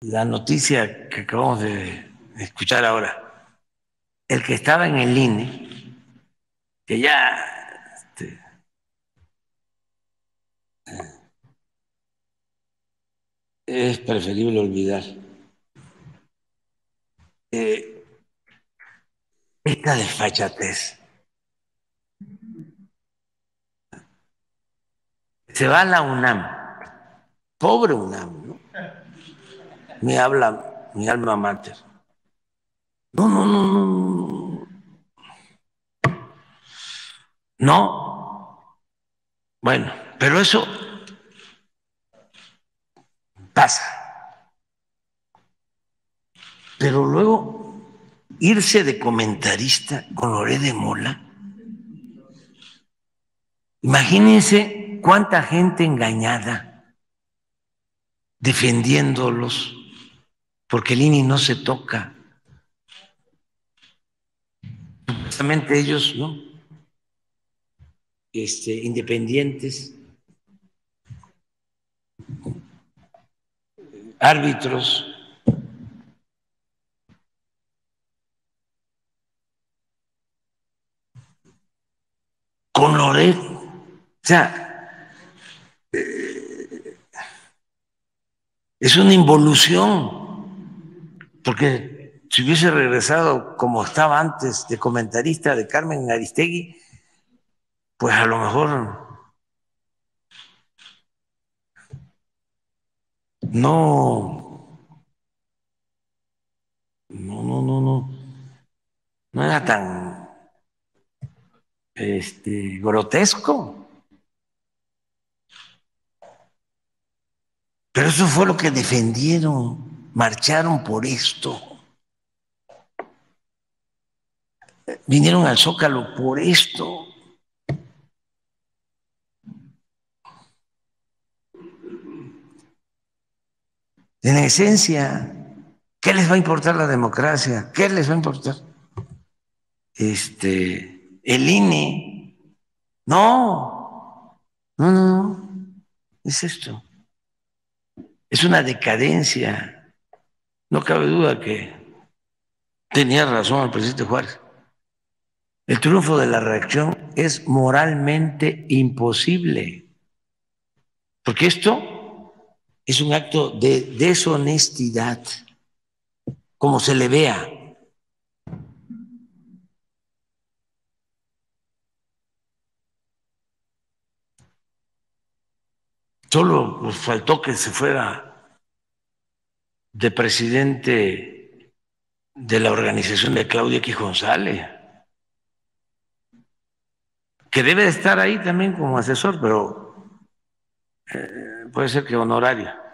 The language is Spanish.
la noticia que acabamos de escuchar ahora, el que estaba en el INE, que ya este, es preferible olvidar. Eh, esta desfachatez. Se va a la UNAM, pobre UNAM. Me habla mi alma mater. No, no, no, no. No. Bueno, pero eso pasa. Pero luego irse de comentarista con Loré de Mola. Imagínense cuánta gente engañada defendiéndolos, porque el INI no se toca. Supuestamente ellos, ¿no? Este, independientes, árbitros, con Loret. O sea, eh, es una involución, porque si hubiese regresado como estaba antes de comentarista de Carmen Aristegui, pues a lo mejor no, no, no, no, no, no era tan este, grotesco. Pero eso fue lo que defendieron, marcharon por esto. Vinieron al Zócalo por esto. En esencia, ¿qué les va a importar la democracia? ¿Qué les va a importar? Este, el INE. No, no, no, es esto. Es una decadencia. No cabe duda que tenía razón el presidente Juárez. El triunfo de la reacción es moralmente imposible. Porque esto es un acto de deshonestidad, como se le vea. Solo faltó que se fuera de presidente de la organización de Claudia X González, que debe estar ahí también como asesor, pero eh, puede ser que honorario.